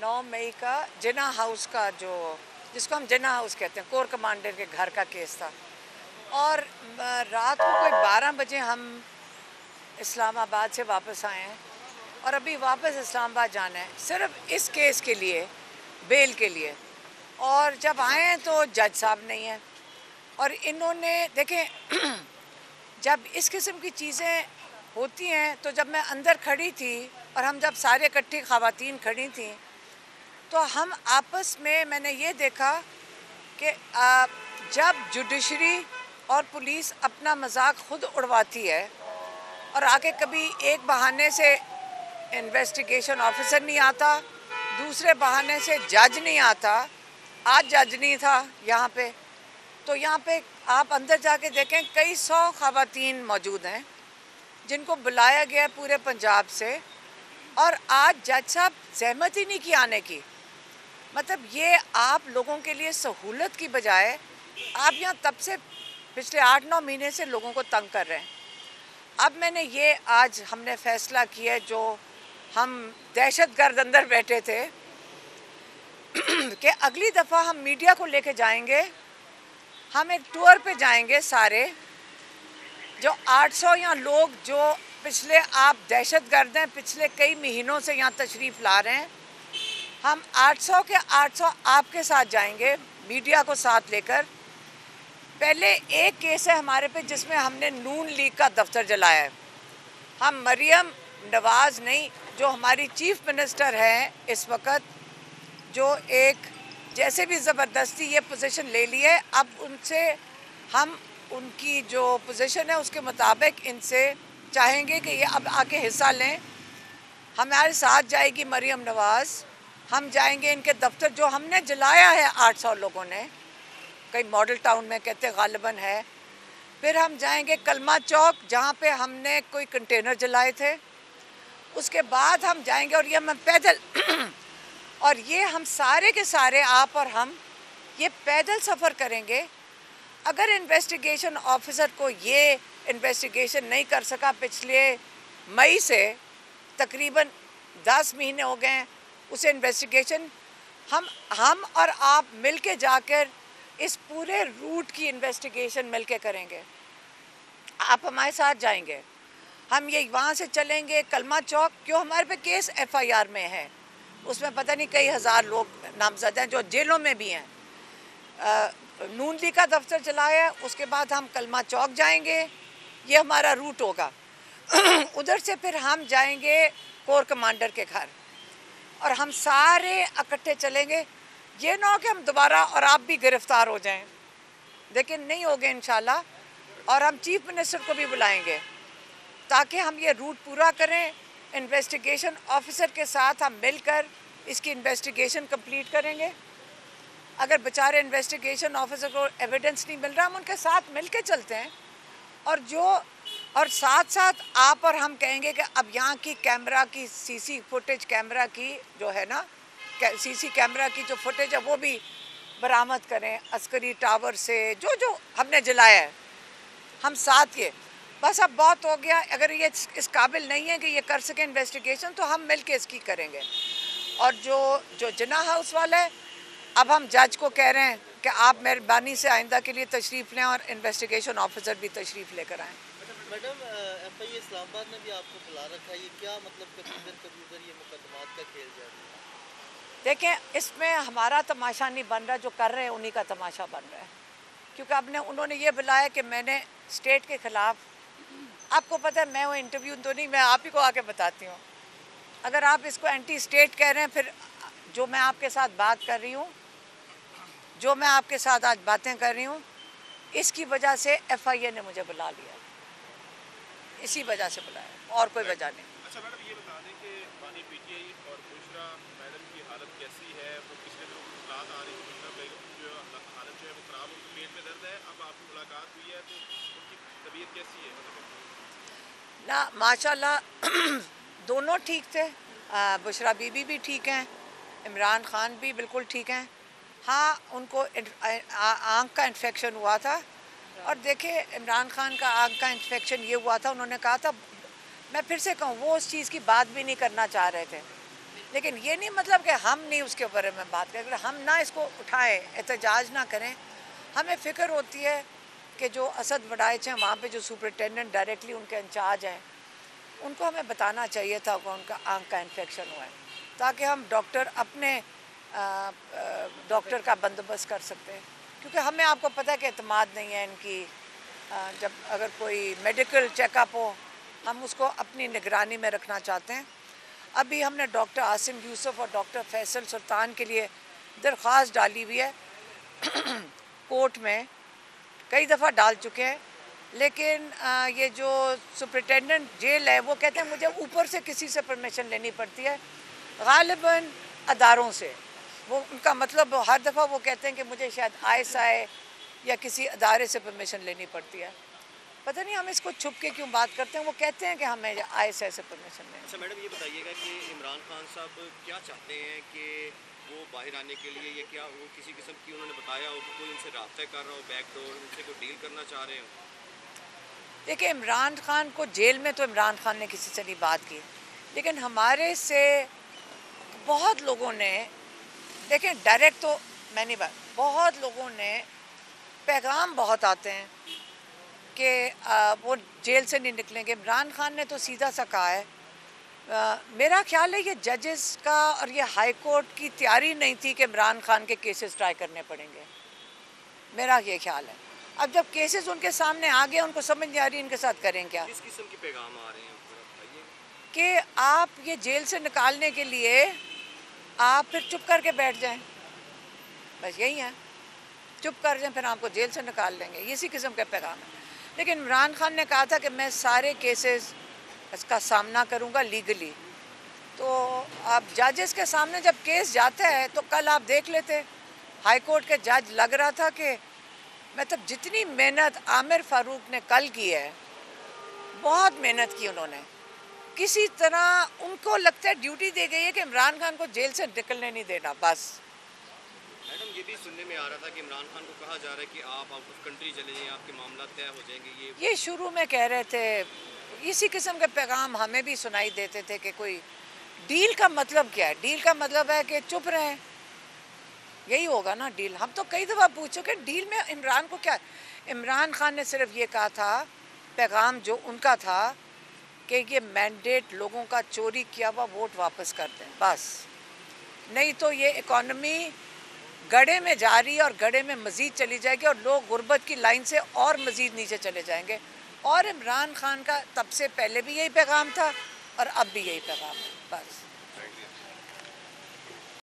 9 मई का जिना हाउस का जो, जिसको हम जिना हाउस कहते हैं, कोर कमांडर के घर का केस था। और रात को कोई 12 बजे हम इस्लामाबाद से वापस आए हैं। और अभी वापस इस्लामाबाद जाना है, सिर्फ़ इस केस के लिए, बेल के लिए। और जब आए हैं तो जज साहब नहीं हैं। और इन्होंने, देखें, जब इस किस्म की चीज़ें होती हैं तो जब मैं अंदर खड़ी थी, और हम जब सारे इकट्ठी खातन खड़ी थी तो हम आपस में, मैंने ये देखा कि जब जुडिशरी और पुलिस अपना मज़ाक खुद उड़वाती है और आके कभी एक बहाने से इन्वेस्टिगेशन ऑफिसर नहीं आता, दूसरे बहाने से जज नहीं आता, आज जज नहीं था यहाँ पे तो यहाँ पे आप अंदर जाके देखें, कई सौ खातन मौजूद हैं जिनको बुलाया गया पूरे पंजाब से और आज जज साहब सहमत ही नहीं की आने की। मतलब ये आप लोगों के लिए सहूलत की बजाय आप यहाँ तब से पिछले आठ नौ महीने से लोगों को तंग कर रहे हैं। अब मैंने ये आज हमने फैसला किया है, जो हम दहशत गर्द अंदर बैठे थे, कि अगली दफ़ा हम मीडिया को लेके जाएँगे, हम एक टूर पे जाएँगे सारे, जो 800 या लोग जो पिछले आप दहशत गर्द हैं, पिछले कई महीनों से यहाँ तशरीफ़ ला रहे हैं हम 800 के 800 आपके साथ जाएँगे, मीडिया को साथ लेकर। पहले एक केस है हमारे पे जिसमें हमने नून लीग का दफ्तर जलाया है। हम मरियम नवाज़ नहीं, जो हमारी चीफ मिनिस्टर हैं इस वक्त, जो एक जैसे भी ज़बरदस्ती ये पोजीशन ले ली है, अब उनसे हम उनकी जो पोजीशन है उसके मुताबिक इनसे चाहेंगे कि ये अब आके हिस्सा लें। हमारे साथ जाएगी मरियम नवाज़। हम जाएँगे इनके दफ्तर जो हमने जलाया है 800 लोगों ने। कई मॉडल टाउन में कहते गालिबन है। फिर हम जाएँगे कलमा चौक, जहाँ पे हमने कोई कंटेनर जलाए थे। उसके बाद हम जाएँगे और ये हम पैदल और ये हम सारे के सारे, आप और हम, ये पैदल सफ़र करेंगे। अगर इन्वेस्टिगेशन ऑफिसर को ये इन्वेस्टिगेशन नहीं कर सका पिछले मई से, तकरीबन दस महीने हो गए हैं। उसे इन्वेस्टिगेशन हम हम और आप मिल के जाकर इस पूरे रूट की इन्वेस्टिगेशन मिल के करेंगे। आप हमारे साथ जाएँगे। हम ये वहाँ से चलेंगे कलमा चौक क्यों हमारे पे केस एफआईआर में है। उसमें पता नहीं कई हज़ार लोग नामजद हैं जो जेलों में भी हैं। नून लीग का दफ्तर चलाया, उसके बाद हम कलमा चौक जाएँगे। ये हमारा रूट होगा। उधर से फिर हम जाएँगे कोर कमांडर के घर। और हम सारे इकट्ठे चलेंगे। ये ना हो कि हम दोबारा और आप भी गिरफ़्तार हो जाएँ। लेकिन नहीं होगे इन और हम चीफ मिनिस्टर को भी बुलाएँगे, ताकि हम ये रूट पूरा करें, इन्वेस्टिगेशन ऑफिसर के साथ हम मिलकर इसकी इन्वेस्टिगेशन कंप्लीट करेंगे। अगर बेचारे इन्वेस्टिगेशन ऑफिसर को एविडेंस नहीं मिल रहा, हम उनके साथ मिल के चलते हैं। और जो और साथ साथ आप और हम कहेंगे कि अब यहाँ की कैमरा की सीसी फुटेज कैमरा की जो है ना सीसी कैमरा की जो फुटेज है वो भी बरामद करें अस्करी टावर से जो जो हमने जलाया है। हम साथ ये। बस अब बहुत हो गया। अगर ये इस, काबिल नहीं है कि ये कर सके इन्वेस्टिगेशन तो हम मिल के इसकी करेंगे। और जो जो जना हाउस वाला है अब हम जज को कह रहे हैं कि आप मेहरबानी से आइंदा के लिए तशरीफ़ लें और इन्वेस्टिगेशन ऑफिसर भी तशरीफ़ लेकर आएँ। मैडम एफ़ आई इस्लामाबाद ने भी आपको बुला रखा है। ये क्या मतलब कभी कभी उधर ये मुकदमात का खेल जा रहा है? देखें इसमें हमारा तमाशा नहीं बन रहा, जो कर रहे हैं, उन्हीं का तमाशा बन रहा है। क्योंकि अब ने उन्होंने ये बुलाया कि मैंने स्टेट के ख़िलाफ़, आपको पता है, मैं वो इंटरव्यू तो नहीं, मैं आप ही को आके बताती हूँ। अगर आप इसको एंटी स्टेट कह रहे हैं, फिर जो मैं आपके साथ बात कर रही हूँ, जो मैं आपके साथ आज बातें कर रही हूँ, इसकी वजह से एफआईए ने मुझे बुला लिया। इसी वजह से बुलाया। और कोई वजह नहीं। अच्छा मैडम ये बता दें कि पीटीआई और बुशरा मैडम की हालत कैसी है? वो पिछले दिनों आ रही थी बुशरा बेगम जो हालत जो है वो ख़राब उनके पेट में दर्द है। अब आपकी मुलाकात हुई है तो उनकी तबीयत कैसी है? मतलब ना माशाल्लाह दोनों ठीक थे। बुशरा बीबी भी ठीक हैं इमरान खान भी बिल्कुल ठीक हैं। हाँ उनको आँख का इन्फेक्शन हुआ था। और देखिए इमरान खान का आँख का इन्फेक्शन ये हुआ था, उन्होंने कहा था, मैं फिर से कहूँ, वो उस चीज़ की बात भी नहीं करना चाह रहे थे। लेकिन ये नहीं मतलब कि हम नहीं उसके बारे में बात करें हम ना इसको उठाएँ, एहतजाज ना करें, हमें फ़िक्र होती है कि जो असद वडाइच हैं, वहाँ पे जो सुपरिटेंडेंट डायरेक्टली उनके इंचार्ज हैं, उनको हमें बताना चाहिए था कि उनका आँख का इन्फेक्शन हुआ है, ताकि हम डॉक्टर अपने डॉक्टर का बंदोबस्त कर सकते हैं। क्योंकि हमें आपको पता है कि अतमाद नहीं है इनकी। जब अगर कोई मेडिकल चेकअप हो, हम उसको अपनी निगरानी में रखना चाहते हैं। अभी हमने डॉक्टर आसिम यूसुफ और डॉक्टर फैसल सुल्तान के लिए दरख्वास्त डाली हुई है। कोर्ट में कई दफ़ा डाल चुके हैं, लेकिन ये जो सुप्रिटेंडेंट जेल है, वो कहते हैं मुझे ऊपर से किसी से परमिशन लेनी पड़ती है गालिबा अदारों से। वो उनका मतलब हर दफ़ा वो कहते हैं कि मुझे शायद आए या किसी अदारे से परमिशन लेनी पड़ती है। पता नहीं हम इसको छुप के क्यों बात करते हैं? वो कहते हैं कि हमें आई से परमिशन लें अच्छा मैडम ये बताइएगा कि इमरान खान साहब क्या चाहते हैं कि वो बाहर आने के लिए या क्या वो किसी किस्म की उन्होंने बताया हो कोई उनसे रबता कर रहा हो बैक डोर उनसे कोई डील करना चाह रहे हो? देखिए इमरान खान को जेल में तो इमरान खान ने किसी से नहीं बात की लेकिन हमारे से बहुत लोगों ने देखें डायरेक्ट तो मैं नहीं बात बहुत लोगों ने पैगाम बहुत आते हैं कि वो जेल से नहीं निकलेंगे। इमरान खान ने तो सीधा सा कहा है आ, मेरा ख्याल है ये जजेस का और ये हाई कोर्ट की तैयारी नहीं थी कि इमरान खान के केसेस ट्राई करने पड़ेंगे। मेरा ये ख्याल है। अब जब केसेस उनके सामने आ गए उनको समझ नहीं आ रही इनके साथ करें क्या? किस किस्म के पैगाम आ रहे हैं? कि आप ये जेल से निकालने के लिए आप फिर चुप करके बैठ जाएँ। बस यही है। चुप कर जाएँ, फिर आपको जेल से निकाल लेंगे। इसी किस्म का पैगाम है। लेकिन इमरान खान ने कहा था कि मैं सारे केसेस इसका सामना करूँगा लीगली तो आप जजेस के सामने जब केस जाता है तो कल आप देख लेते। हाई कोर्ट के जज लग रहा था कि मतलब जितनी मेहनत आमिर फारूक ने कल की है, बहुत मेहनत की उन्होंने। किसी तरह उनको लगता है ड्यूटी दे गई है कि इमरान खान को जेल से निकलने नहीं देना बस। मैडम ये भी सुनने में आ रहा था कि इमरान खान को कहा जा रहा है कि आप आउट ऑफ़ कंट्री चले जाएँ आपके मामला तय हो जाएँगे ये ये शुरू में कह रहे थे इसी किस्म के पैगाम हमें भी सुनाई देते थे कि कोई डील का मतलब क्या है? डील का मतलब है कि चुप रहें। यही होगा ना डील हम तो कई दफ़ा पूछ चुके डील में इमरान को क्या इमरान खान ने सिर्फ़ ये कहा था पैगाम जो उनका था कि ये मैंडेट लोगों का चोरी किया हुआ वोट वापस कर दें, बस। नहीं तो ये इकॉनमी गड़े में जा रही है और गड़े में मज़ीद चली जाएगी और लोग गुर्बत की लाइन से और मज़ीद नीचे चले जाएँगे। और इमरान खान का तब से पहले भी यही पैगाम था और अब भी यही पैगाम है, बस।